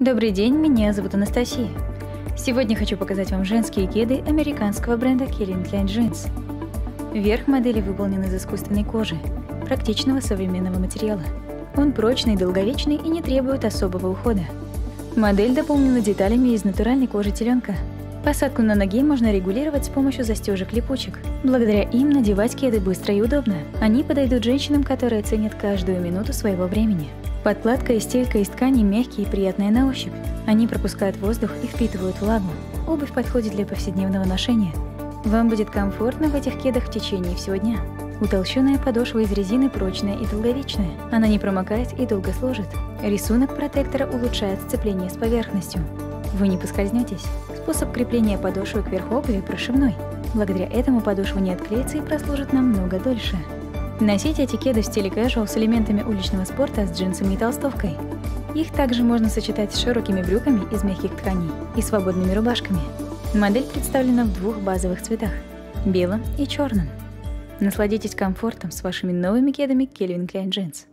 Добрый день, меня зовут Анастасия. Сегодня хочу показать вам женские кеды американского бренда Calvin Klein Jeans. Верх модели выполнен из искусственной кожи, практичного современного материала. Он прочный, долговечный и не требует особого ухода. Модель дополнена деталями из натуральной кожи теленка. Посадку на ноге можно регулировать с помощью застежек-липучек. Благодаря им надевать кеды быстро и удобно. Они подойдут женщинам, которые ценят каждую минуту своего времени. Подкладка и стелька из ткани мягкие и приятные на ощупь. Они пропускают воздух и впитывают влагу. Обувь подходит для повседневного ношения. Вам будет комфортно в этих кедах в течение всего дня. Утолщенная подошва из резины прочная и долговечная. Она не промокает и долго служит. Рисунок протектора улучшает сцепление с поверхностью. Вы не поскользнетесь. Способ крепления подошвы к верху обуви прошивной. Благодаря этому подошва не отклеится и прослужит намного дольше. Носите эти кеды в стиле casual с элементами уличного спорта с джинсами и толстовкой. Их также можно сочетать с широкими брюками из мягких тканей и свободными рубашками. Модель представлена в двух базовых цветах – белом и черном. Насладитесь комфортом с вашими новыми кедами Calvin Klein Jeans.